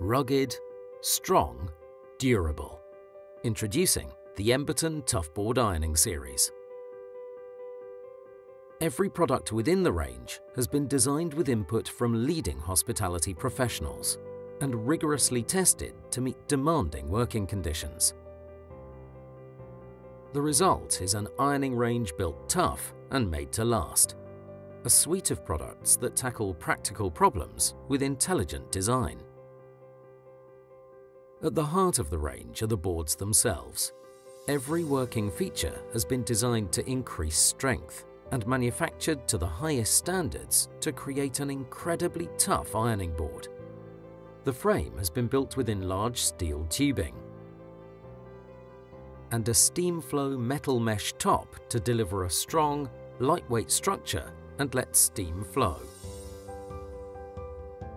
rugged, strong, durable. Introducing the Emberton Toughboard Ironing Series. Every product within the range has been designed with input from leading hospitality professionals and rigorously tested to meet demanding working conditions. The result is an ironing range built tough and made to last. A suite of products that tackle practical problems with intelligent design. At the heart of the range are the boards themselves. Every working feature has been designed to increase strength and manufactured to the highest standards to create an incredibly tough ironing board. The frame has been built within large steel tubing and a steam flow metal mesh top to deliver a strong, lightweight structure and let steam flow.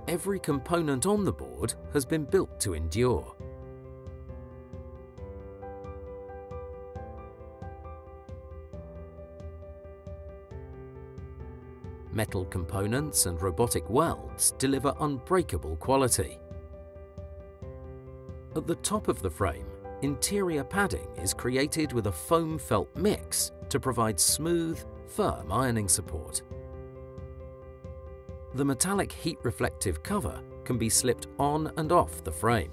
Every component on the board has been built to endure. Metal components and robotic welds deliver unbreakable quality. At the top of the frame, interior padding is created with a foam felt mix to provide smooth, firm ironing support. The metallic heat reflective cover can be slipped on and off the frame.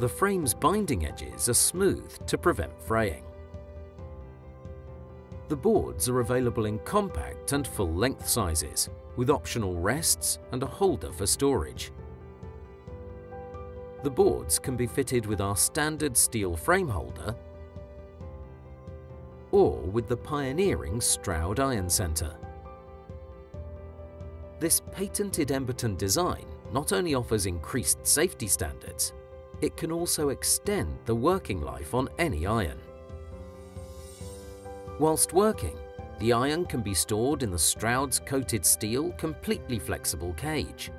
The frame's binding edges are smooth to prevent fraying. The boards are available in compact and full-length sizes, with optional rests and a holder for storage. The boards can be fitted with our standard steel frame holder or with the pioneering Stroud Iron Centre. This patented Emberton design not only offers increased safety standards, it can also extend the working life on any iron. Whilst working, the iron can be stored in the Stroud's coated steel completely flexible cage.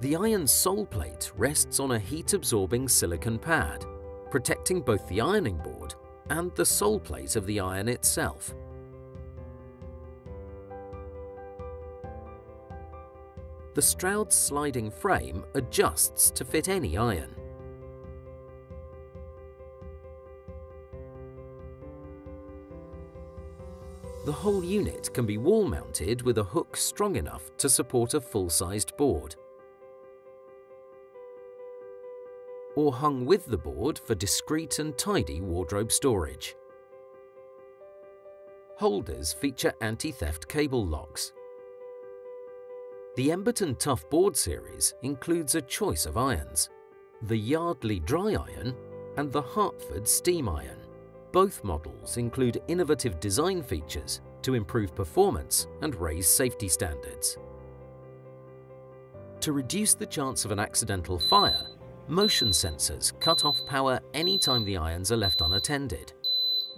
The iron sole plate rests on a heat-absorbing silicon pad, protecting both the ironing board and the sole plate of the iron itself. The Stroud's sliding frame adjusts to fit any iron. The whole unit can be wall-mounted with a hook strong enough to support a full-sized board. Or hung with the board for discreet and tidy wardrobe storage. Holders feature anti-theft cable locks. The Emberton Tough Board series includes a choice of irons, the Yardley Dry Iron and the Hartford Steam Iron. Both models include innovative design features to improve performance and raise safety standards. To reduce the chance of an accidental fire, motion sensors cut off power anytime the irons are left unattended.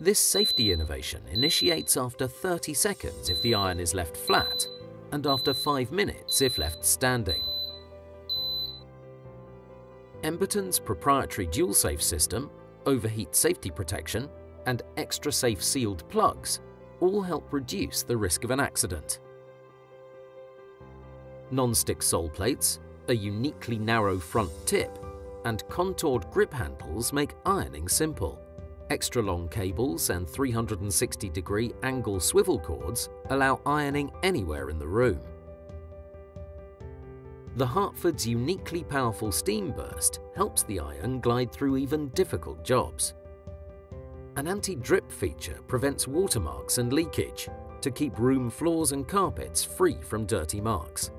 This safety innovation initiates after 30 seconds if the iron is left flat and after 5 minutes if left standing. Emberton's proprietary dual-safe system, overheat safety protection and extra safe sealed plugs all help reduce the risk of an accident. Non-stick sole plates, a uniquely narrow front tip, and contoured grip handles make ironing simple. Extra long cables and 360 degree angle swivel cords allow ironing anywhere in the room. The Hartford's uniquely powerful steam burst helps the iron glide through even difficult jobs. An anti-drip feature prevents watermarks and leakage to keep room floors and carpets free from dirty marks.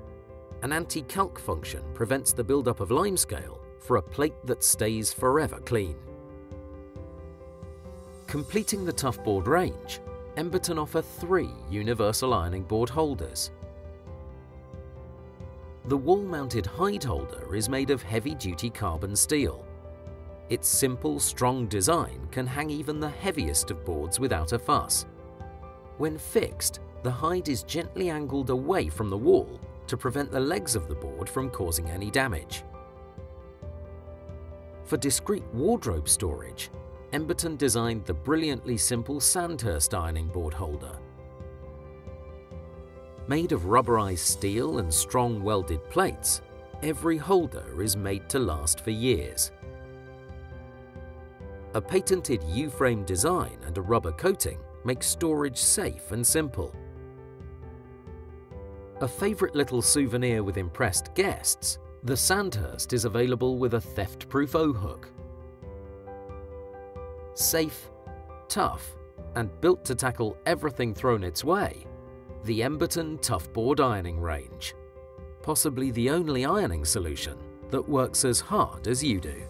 An anti-calc function prevents the buildup of limescale for a plate that stays forever clean. Completing the Toughboard range, Emberton offer three universal ironing board holders. The wall-mounted hide holder is made of heavy-duty carbon steel its simple, strong design can hang even the heaviest of boards without a fuss. When fixed, the hide is gently angled away from the wall to prevent the legs of the board from causing any damage. For discreet wardrobe storage, Emberton designed the brilliantly simple Sandhurst ironing board holder. Made of rubberized steel and strong welded plates, every holder is made to last for years. A patented U-frame design and a rubber coating make storage safe and simple. A favourite little souvenir with impressed guests, the Sandhurst is available with a theft-proof O-hook. Safe, tough, and built to tackle everything thrown its way, the Emberton Toughboard Ironing Range. Possibly the only ironing solution that works as hard as you do.